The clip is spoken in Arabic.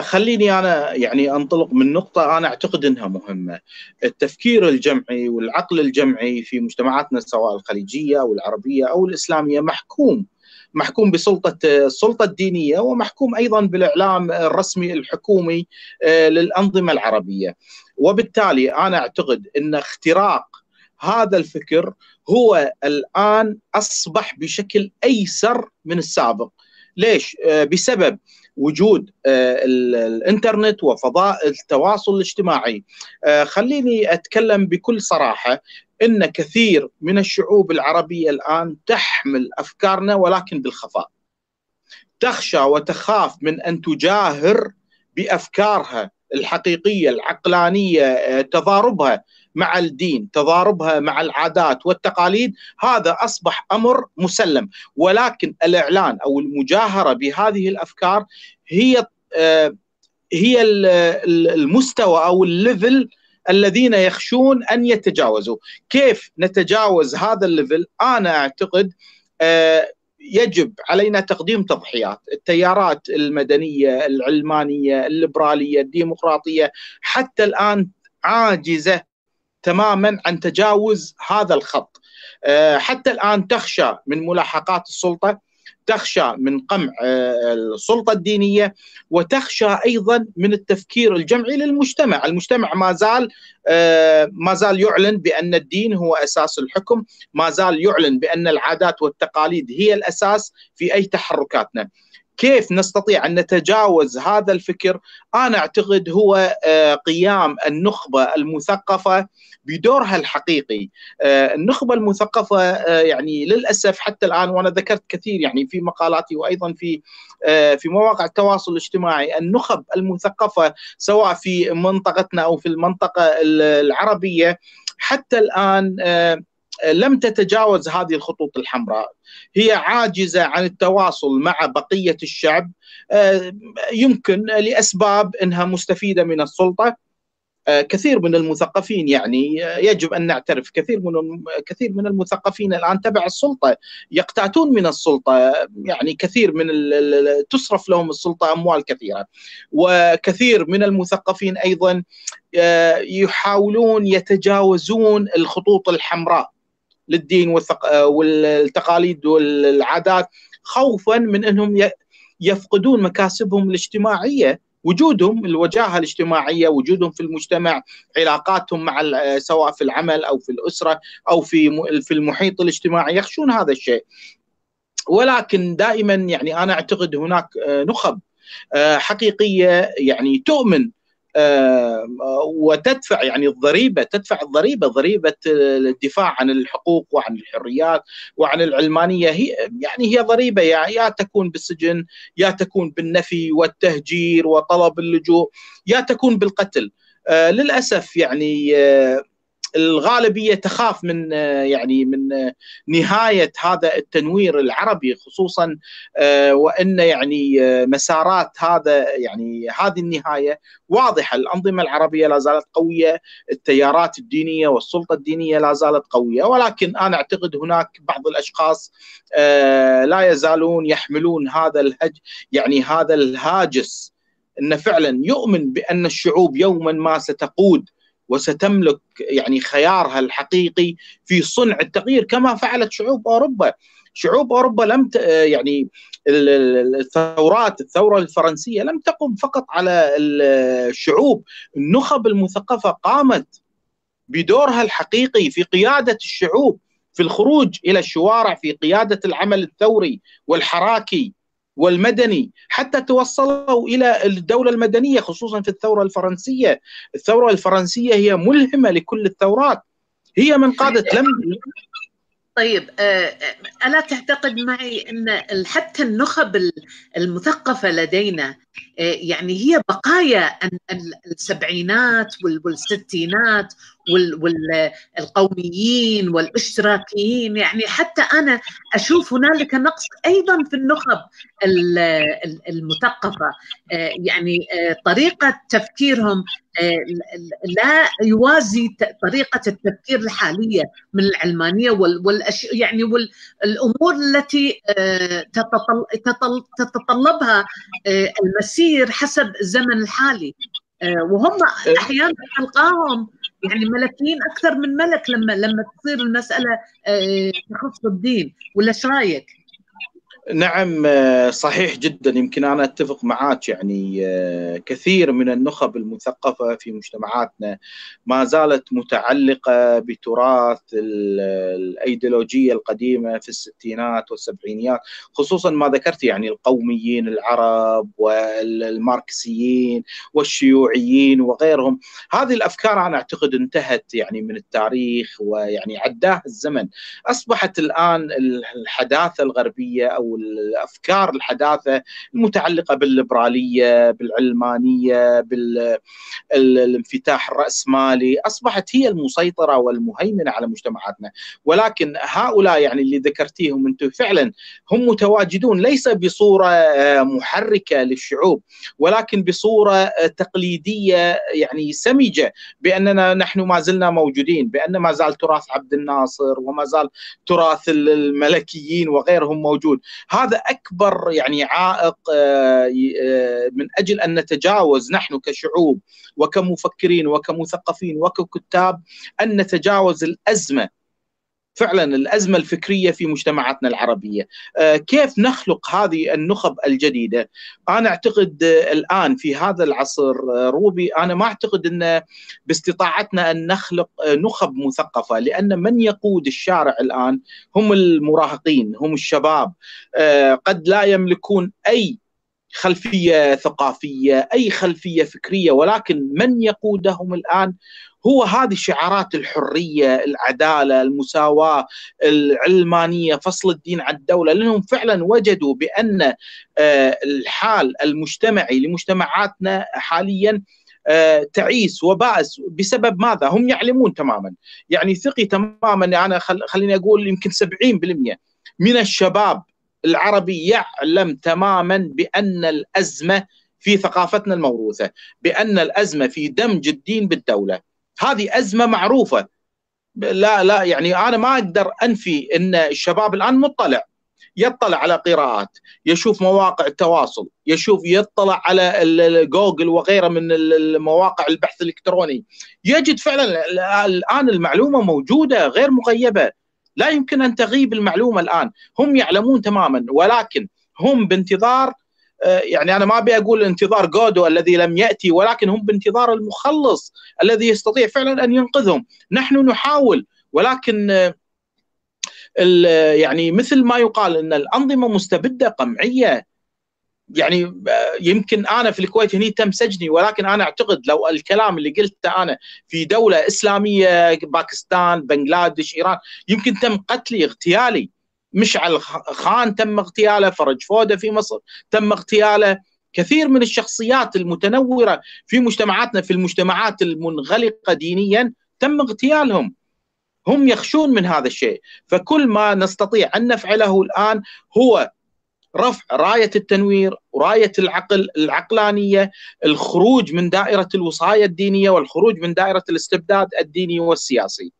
خليني أنا يعني أنطلق من نقطة أنا أعتقد إنها مهمة. التفكير الجمعي والعقل الجمعي في مجتمعاتنا سواء الخليجية أو العربية أو الإسلامية محكوم. محكوم بسلطة السلطة الدينية ومحكوم أيضا بالإعلام الرسمي الحكومي للأنظمة العربية. وبالتالي أنا أعتقد إن اختراق هذا الفكر هو الآن أصبح بشكل أيسر من السابق. ليش؟ بسبب وجود الإنترنت وفضاء التواصل الاجتماعي. خليني أتكلم بكل صراحة إن كثير من الشعوب العربية الآن تحمل أفكارنا ولكن بالخفاء. تخشى وتخاف من أن تجاهر بأفكارها. الحقيقية العقلانية تضاربها مع الدين تضاربها مع العادات والتقاليد هذا أصبح أمر مسلم. ولكن الإعلان أو المجاهرة بهذه الأفكار هي هي المستوى أو ال level الذين يخشون أن يتجاوزوا. كيف نتجاوز هذا ال level؟ أنا أعتقد يجب علينا تقديم تضحيات التيارات المدنية العلمانية الليبرالية الديمقراطية حتى الآن عاجزة تماما عن تجاوز هذا الخط. حتى الآن تخشى من ملاحقات السلطة تخشى من قمع السلطة الدينية وتخشى أيضا من التفكير الجمعي للمجتمع، المجتمع ما زال ما زال يعلن بأن الدين هو أساس الحكم، ما زال يعلن بأن العادات والتقاليد هي الأساس في أي تحركاتنا. كيف نستطيع أن نتجاوز هذا الفكر؟ أنا أعتقد هو قيام النخبة المثقفة بدورها الحقيقي النخبة المثقفة يعني للأسف حتى الآن وأنا ذكرت كثير يعني في مقالاتي وأيضا في في مواقع التواصل الاجتماعي النخب المثقفة سواء في منطقتنا أو في المنطقة العربية حتى الآن لم تتجاوز هذه الخطوط الحمراء. هي عاجزة عن التواصل مع بقية الشعب. يمكن لأسباب إنها مستفيدة من السلطة. كثير من المثقفين يعني يجب أن نعترف كثير من كثير من المثقفين الآن تبع السلطة يقتاتون من السلطة. يعني كثير من تصرف لهم السلطة أموال كثيرة. وكثير من المثقفين أيضا يحاولون يتجاوزون الخطوط الحمراء. للدين والتقاليد والعادات خوفا من إنهم يفقدون مكاسبهم الاجتماعية وجودهم الوجاهة الاجتماعية وجودهم في المجتمع علاقاتهم مع سواء في العمل أو في الأسرة أو في في المحيط الاجتماعي يخشون هذا الشيء. ولكن دائما يعني أنا أعتقد هناك نخب حقيقية يعني تؤمن وتدفع يعني الضريبة تدفع الضريبة ضريبة الدفاع عن الحقوق وعن الحريات وعن العلمانية. هي يعني هي ضريبة يا, يا تكون بالسجن يا تكون بالنفي والتهجير وطلب اللجوء يا تكون بالقتل. للأسف يعني الغالبية تخاف من يعني من نهاية هذا التنوير العربي خصوصا وإن يعني مسارات هذا يعني هذه النهاية واضحة. الأنظمة العربية لا زالت قوية التيارات الدينية والسلطة الدينية لا زالت قوية ولكن أنا أعتقد هناك بعض الأشخاص لا يزالون يحملون هذا الهج يعني هذا الهاجس إنه فعلا يؤمن بأن الشعوب يوما ما ستقود وستملك يعني خيارها الحقيقي في صنع التغيير كما فعلت شعوب أوروبا. شعوب أوروبا لم ت... يعني الثورات الثورة الفرنسية لم تقم فقط على الشعوب. النخب المثقفة قامت بدورها الحقيقي في قيادة الشعوب في الخروج إلى الشوارع في قيادة العمل الثوري والحراكي. والمدني حتى توصلوا إلى الدولة المدنية خصوصا في الثورة الفرنسية، الثورة الفرنسية هي ملهمة لكل الثورات. هي من قادت لم طيب ألا تعتقد معي إن حتى النخب المثقفة لدينا يعني هي بقايا السبعينات والستينات والقوميين والاشتراكيين يعني حتى أنا أشوف هنالك نقص أيضا في النخب المثقفة. آه، يعني آه، طريقة تفكيرهم آه، لا يوازي طريقة التفكير الحالية من العلمانية والأش... يعني والامور التي تتطلبها المسير حسب الزمن الحالي. وهم أحيانا تلقاهم يعني ملكيين أكثر من ملك لما لما تصير المسألة تخص الدين ولا إيش رايك؟ نعم آه، صحيح جدا. يمكن أنا أتفق معك يعني آه، كثير من النخب المثقفة في مجتمعاتنا ما زالت متعلقة بتراث الأيديولوجية القديمة في الستينات والسبعينيات. خصوصا ما ذكرت يعني القوميين العرب والماركسيين والشيوعيين وغيرهم. هذه الأفكار أنا أعتقد انتهت يعني من التاريخ ويعني عداه الزمن. أصبحت الآن الحداثة الغربية أو الافكار الحداثة المتعلقة بالليبرالية بالعلمانية بالانفتاح الرأسمالي أصبحت هي المسيطرة والمهيمنة على مجتمعاتنا. ولكن هؤلاء يعني اللي ذكرتيهم أنتم فعلا هم متواجدون ليس بصورة آه، محركة للشعوب ولكن بصورة آه، تقليدية يعني سمجة بأننا نحن ما زلنا موجودين بأن ما زال تراث عبد الناصر وما زال تراث الملكيين وغيرهم موجود. هذا أكبر يعني عائق آه، آه، من أجل أن نتجاوز نحن كشعوب وكمفكرين وكمثقفين وككتاب أن نتجاوز الأزمة فعلا الأزمة الفكرية في مجتمعاتنا العربية. آه، كيف نخلق هذه النخب الجديدة؟ أنا أعتقد الآن في هذا العصر روبي أنا ما أعتقد إن باستطاعتنا أن نخلق نخب مثقفة لأن من يقود الشارع الآن؟ هم المراهقين هم الشباب. آه، قد لا يملكون أي خلفية ثقافية أي خلفية فكرية ولكن من يقودهم الآن هو هذه شعارات الحرية، العدالة، المساواة، العلمانية، فصل الدين عن الدولة، لأنهم فعلا وجدوا بأن آه، الحال المجتمعي لمجتمعاتنا حاليا آه، تعيس وبائس. بسبب ماذا؟ هم يعلمون تماما، يعني ثقي تماما. أنا خليني أقول يمكن 70% من الشباب العربي يعلم تماما بأن الأزمة في ثقافتنا الموروثة، بأن الأزمة في دمج الدين بالدولة، هذه أزمة معروفة. لا لا يعني أنا ما أقدر أنفي إن الشباب الآن مطلع. يطلع على قراءات يشوف مواقع التواصل يشوف يطلع على جوجل وغيره من المواقع البحث الإلكتروني. يجد فعلا الآن المعلومة موجودة غير مغيبة. لا يمكن أن تغيب المعلومة الآن. هم يعلمون تماما ولكن هم بانتظار آه، يعني أنا ما أبي أقول انتظار جودو الذي لم يأتي ولكن هم بانتظار المخلص الذي يستطيع فعلا أن ينقذهم. نحن نحاول ولكن آه، يعني مثل ما يقال إن الأنظمة مستبدة قمعية. يعني آه، يمكن أنا في الكويت هني تم سجني ولكن أنا أعتقد لو الكلام اللي قلته أنا في دولة إسلامية باكستان بنغلاديش إيران يمكن تم قتلي اغتيالي. مشعل خان تم اغتياله فرج فودة في مصر تم اغتياله. كثير من الشخصيات المتنورة في مجتمعاتنا في المجتمعات المنغلقة دينيا تم اغتيالهم. هم يخشون من هذا الشيء. فكل ما نستطيع أن نفعله الآن هو رفع راية التنوير ورايه العقل العقلانية الخروج من دائرة الوصاية الدينية والخروج من دائرة الاستبداد الديني والسياسي.